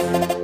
Oh!